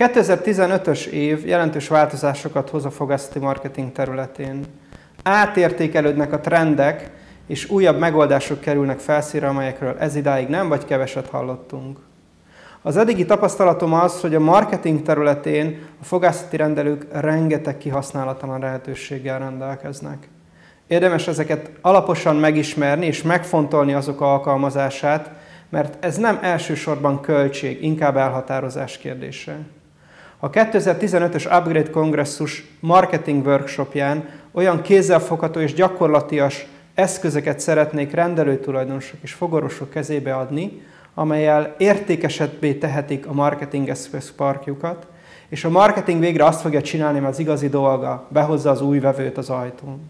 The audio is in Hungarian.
2015-ös év jelentős változásokat hoz a fogászati marketing területén. Átértékelődnek a trendek, és újabb megoldások kerülnek felszínre, amelyekről ez idáig nem vagy keveset hallottunk. Az eddigi tapasztalatom az, hogy a marketing területén a fogászati rendelők rengeteg kihasználatlan lehetőséggel rendelkeznek. Érdemes ezeket alaposan megismerni és megfontolni azok alkalmazását, mert ez nem elsősorban költség, inkább elhatározás kérdése. A 2015-ös Upgrade kongresszus marketing workshopján olyan kézzelfogható és gyakorlatias eszközöket szeretnék rendelőtulajdonosok és fogorvosok kezébe adni, amelyel értékesebbé tehetik a marketing eszközparkjukat, és a marketing végre azt fogja csinálni, mert az igazi dolga, behozza az új vevőt az ajtón.